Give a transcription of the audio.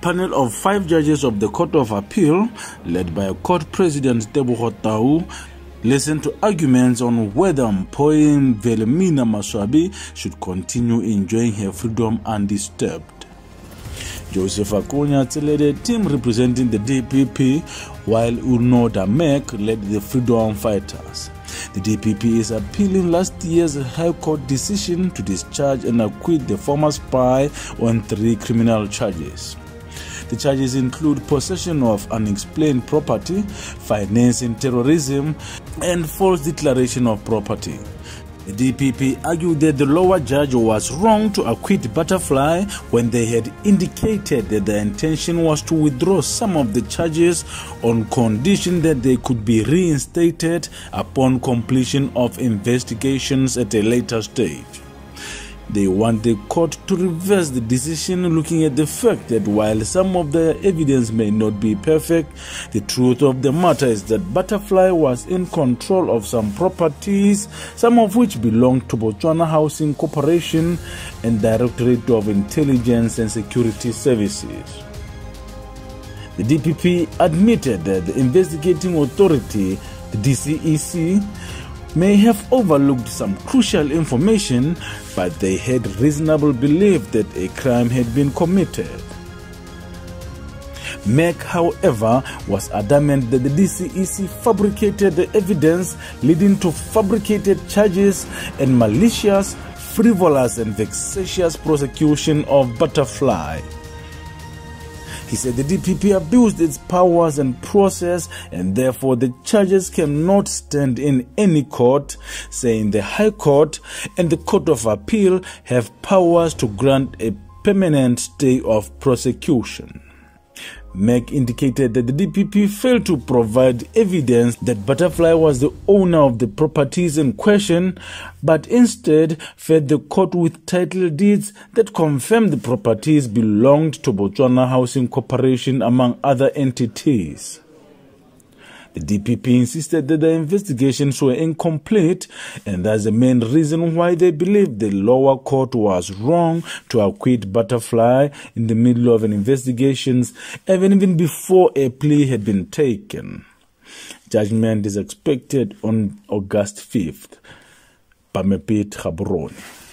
panel of five judges of the Court of Appeal, led by Court President Tebogo Tau, listened to arguments on whether Mpho Mvelemina Maswabi should continue enjoying her freedom undisturbed. Joseph Akonya led a team representing the DPP, while Unoda Mack led the freedom fighters. The DPP is appealing last year's High Court decision to discharge and acquit the former spy on three criminal charges. The charges include possession of unexplained property, financing terrorism, and false declaration of property. The DPP argued that the lower judge was wrong to acquit Butterfly when they had indicated that their intention was to withdraw some of the charges on condition that they could be reinstated upon completion of investigations at a later stage. They want the court to reverse the decision looking at the fact that while some of the evidence may not be perfect, the truth of the matter is that Butterfly was in control of some properties, some of which belonged to Botswana Housing Corporation and Directorate of Intelligence and Security Services. The DPP admitted that the investigating authority, the DCEC, may have overlooked some crucial information, but they had reasonable belief that a crime had been committed. Mack, however, was adamant that the DCEC fabricated the evidence leading to fabricated charges and malicious, frivolous, and vexatious prosecution of Butterfly. He said the DPP abused its powers and process, and therefore the charges cannot stand in any court, saying the High Court and the Court of Appeal have powers to grant a permanent stay of prosecution. Mack indicated that the DPP failed to provide evidence that Butterfly was the owner of the properties in question, but instead fed the court with title deeds that confirmed the properties belonged to Botswana Housing Corporation among other entities. The DPP insisted that the investigations were incomplete, and that's the main reason why they believe the lower court was wrong to acquit Butterfly in the middle of an investigation, even even before a plea had been taken. Judgment is expected on August 5th. Pamepit Gaborone.